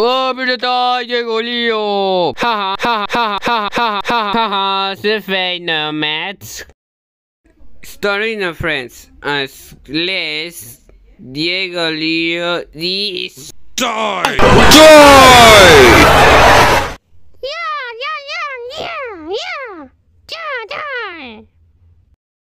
Oh, Peter D' Angelo, ha ha ha ha ha ha ha ha ha, is Fernando, 我不知道这个理由，哈哈哈哈哈哈哈哈哈哈！是非呢，Matt。Story no friends, as unless Diego Leal this die. Die. Yeah, yeah, yeah, yeah, yeah, die, die.